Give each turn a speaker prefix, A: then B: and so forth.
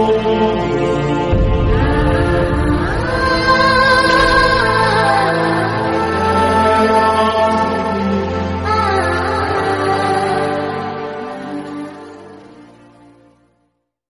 A: Lord.